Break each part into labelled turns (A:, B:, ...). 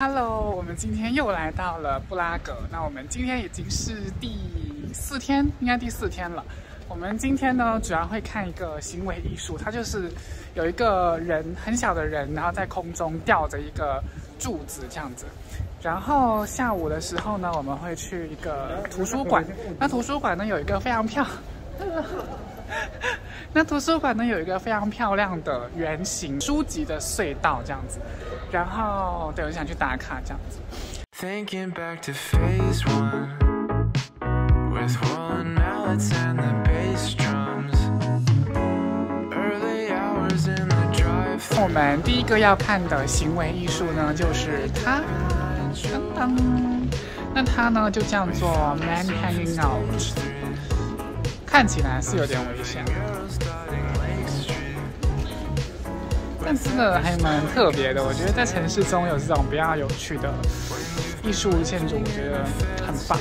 A: Hello，我们今天又来到了布拉格。那我们今天已经是第四天，应该第四天了。我们今天呢，主要会看一个行为艺术，它就是有一个人很小的人，然后在空中吊着一个柱子这样子。然后下午的时候呢，我们会去一个图书馆。那图书馆呢，有一个非常漂亮。那图书馆呢，有一个非常漂亮的圆形书籍的隧道这样子。然后，对我想去打卡这样子。Thinking back to phase one with woolen mallets and the bass drums. Early hours in the drive. 我们第一个要看的行为艺术呢，就是它。当当，那它呢就叫做 Man Hanging Out，看起来是有点危险。但真的还蛮特别的，我觉得在城市中有这种比较有趣的艺术建筑，我觉得很棒。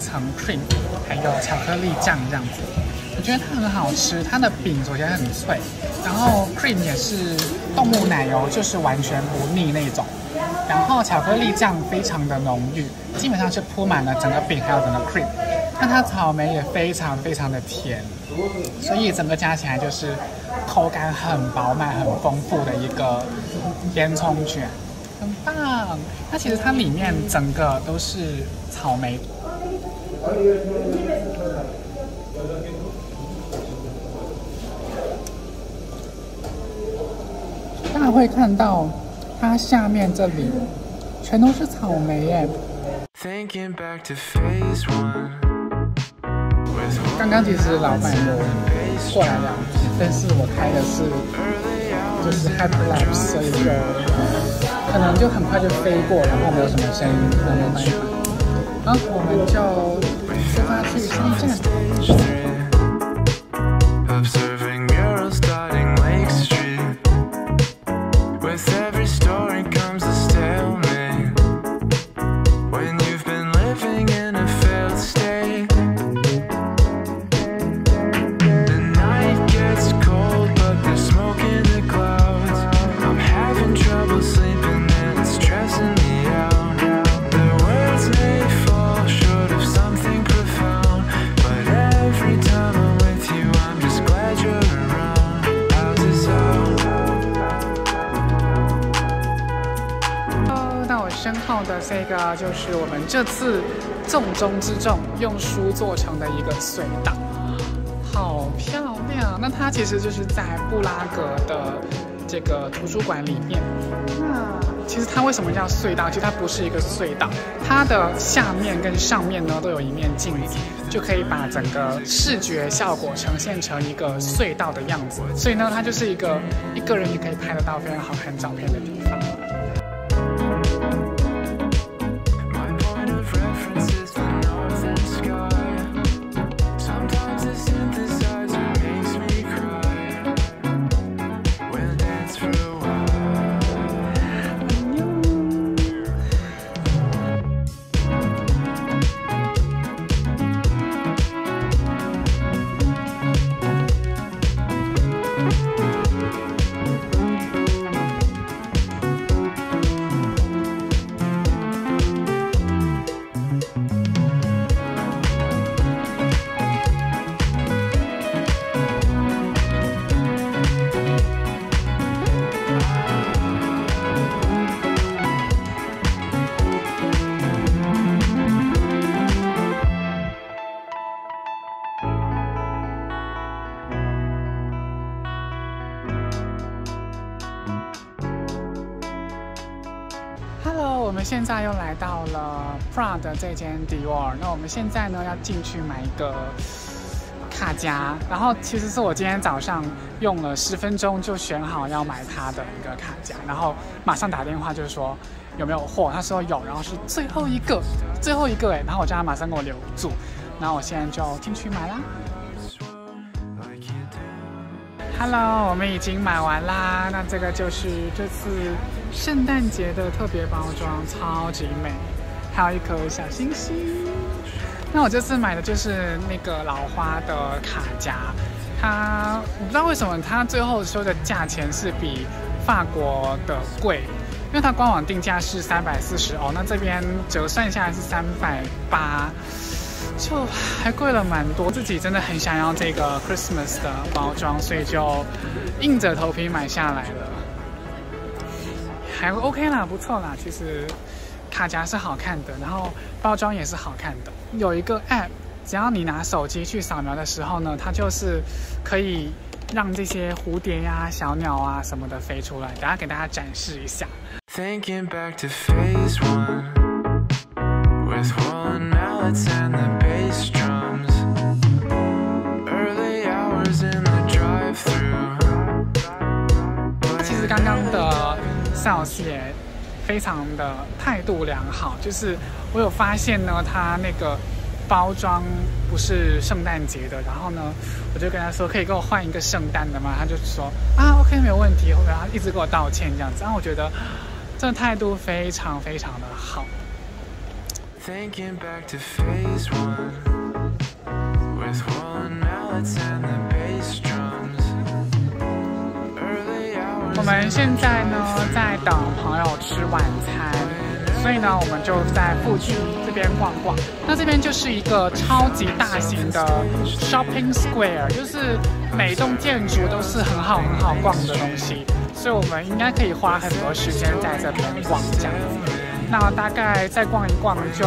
A: 层 cream，还有巧克力酱这样子。我觉得它很好吃，它的饼首先很脆，然后 cream 也是动物奶油，就是完全不腻那种。然后巧克力酱非常的浓郁，基本上是铺满了整个饼还有整个 cream。那它草莓也非常非常的甜，所以整个加起来就是口感很饱满、很丰富的一个烟囱卷。很棒，它其实它里面整个都是草莓。大家会看到它下面这里全都是草莓耶。刚刚其实老板有过来了，但是我开的是就是 Hyperlapse，所以就。可能就很快就飞过，然后没有什么声音，那没有办法。我们就出发去深圳。身后的这个就是我们这次重中之重用书做成的一个隧道，好漂亮。那它其实就是在布拉格的这个图书馆里面。那其实它为什么叫隧道？其实它不是一个隧道，它的下面跟上面呢都有一面镜子，就可以把整个视觉效果呈现成一个隧道的样子。所以呢，它就是一个一个人也可以拍得到非常好看照片的地方。我们现在又来到了 Prada 的这间 Dior，那我们现在呢要进去买一个卡夹，然后其实是我今天早上用了十分钟就选好要买它的一个卡夹，然后马上打电话就是说有没有货，他说有，然后是最后一个，最后一个哎，然后我叫他马上给我留住，然后我现在就进去买啦。Hello，我们已经买完啦。那这个就是这次圣诞节的特别包装，超级美，还有一颗小星星。那我这次买的就是那个老花的卡夹，它我不知道为什么它最后收的价钱是比法国的贵，因为它官网定价是三百四十欧，那这边折算下来是三百八。就还贵了蛮多，自己真的很想要这个 Christmas 的包装，所以就硬着头皮买下来了。还 OK 啦，不错啦。其实卡夹是好看的，然后包装也是好看的。有一个 App，只要你拿手机去扫描的时候呢，它就是可以让这些蝴蝶呀、小鸟啊什么的飞出来。等下给大家展示一下。Thinking back to phase one with 老师也非常的态度良好，就是我有发现呢，他那个包装不是圣诞节的，然后呢，我就跟他说可以给我换一个圣诞的吗？他就说啊，OK 没有问题，然后一直给我道歉这样子，然后我觉得这态度非常非常的好。Thinking back to phase one 们现在呢在等朋友吃晚餐，所以呢我们就在附近这边逛逛。那这边就是一个超级大型的 shopping square，就是每栋建筑都是很好很好逛的东西，所以我们应该可以花很多时间在这边逛这样子。那大概再逛一逛，就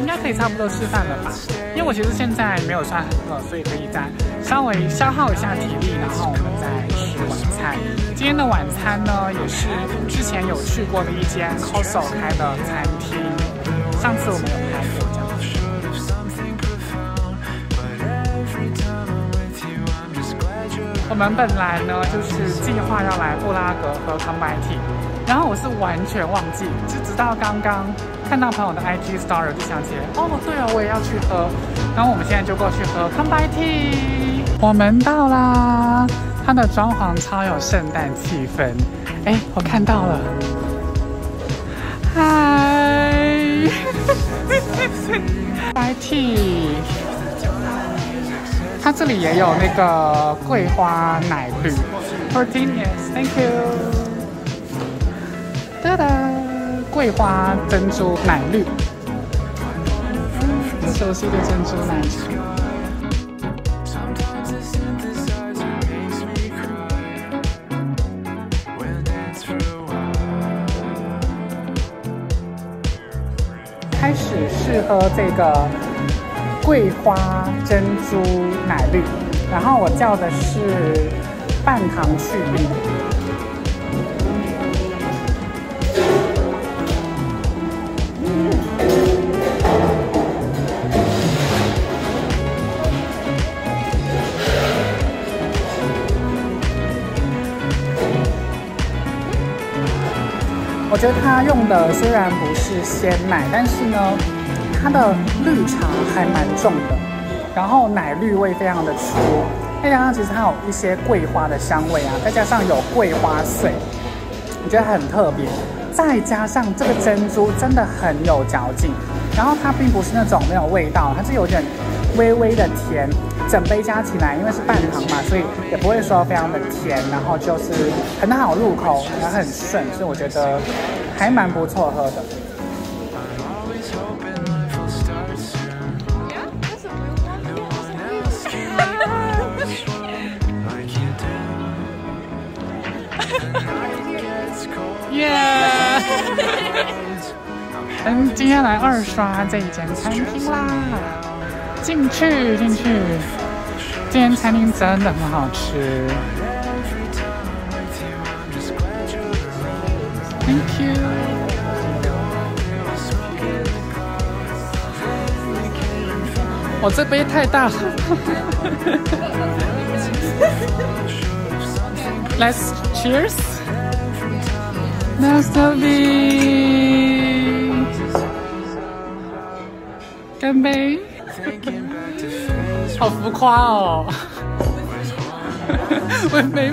A: 应该可以差不多吃饭了吧？因为我其实现在没有算很饿，所以可以再稍微消耗一下体力，然后我们再吃晚餐。今天的晚餐呢，也是之前有去过的一间 Coso 开的餐厅，上次我们有拍过。我们本来呢，就是计划要来布拉格和康拜 T。然后我是完全忘记，就直到刚刚看到朋友的 IG story 就想起来，哦，对哦，我也要去喝。然后我们现在就过去喝 Come by Tea。我们到啦，它的装潢超有圣诞气氛。哎，我看到了，嗨，By Tea。它这里也有那个桂花奶绿，Fourteen years，Thank you。哒哒，桂花珍珠奶绿，熟悉的珍珠奶茶。开始试喝这个桂花珍珠奶绿，然后我叫的是半糖去冰。我觉得它用的虽然不是鲜奶，但是呢，它的绿茶还蛮重的，然后奶绿味非常的出，再加上其实它有一些桂花的香味啊，再加上有桂花碎，我觉得很特别。再加上这个珍珠真的很有嚼劲，然后它并不是那种没有味道，它是有点微微的甜。整杯加起来，因为是半糖嘛，所以也不会说非常的甜，然后就是很好入口，也很顺，所以我觉得还蛮不错喝的。嗯，今天来二刷这一间餐厅啦，进去，进去。这间餐厅真的很好吃，Thank you。我这杯太大了，Let's cheers。Let's be。干杯。好浮夸哦！我没。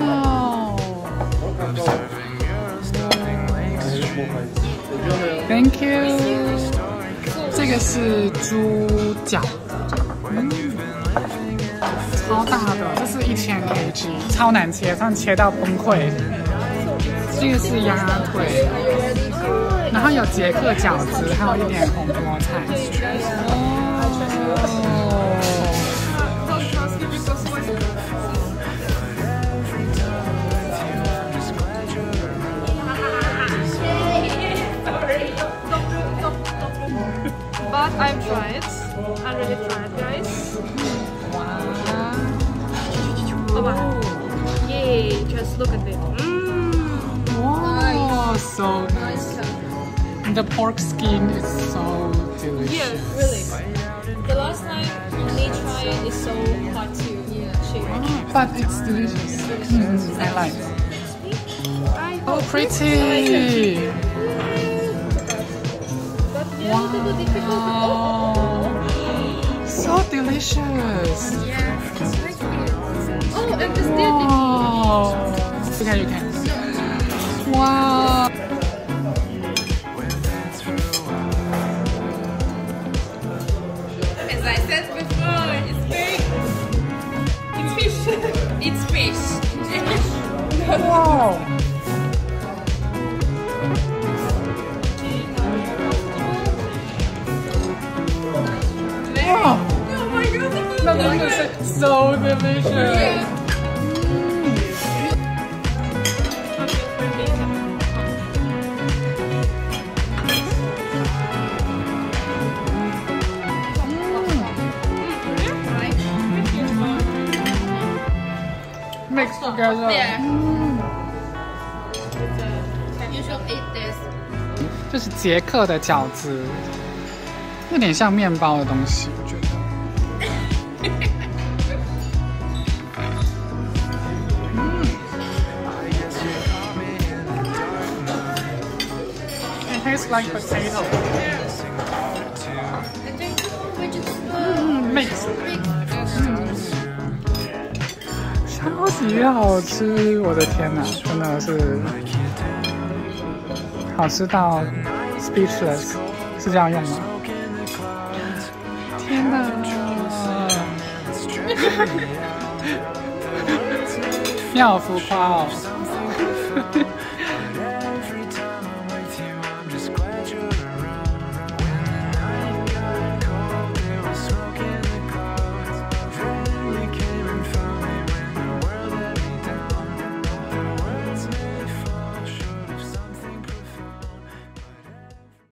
A: 哦。Thank you。这个是猪脚。超大的，这是一千 kg，超难切，上切到崩溃。这个是鸭腿，然后有捷克饺子，还有一点红菠菜。
B: But I've tried. I really tried, guys. Wow. Yay, just look at it.
A: Mm. Wow, nice. so nice. The pork skin is so delicious.
B: Yeah, really. The last time they tried it is so hard to chew.
A: Oh, but it's delicious. Mm, I like it. Oh, pretty. Wow. So delicious.
B: Yeah. Oh, and
A: this wow. You can, you can. Wow.
B: As I said before, it's fish. It's fish. it's fish.
A: wow. So delicious. Yeah. mix together.
B: Yeah. You should eat this.
A: 这是捷克的饺子，有点像面包的东西，我觉得。Tastes like potato. Mm, mixed. 超级好吃！我的天哪，真的是好吃到 speechless，是这样用吗？天哪！你好浮夸哦！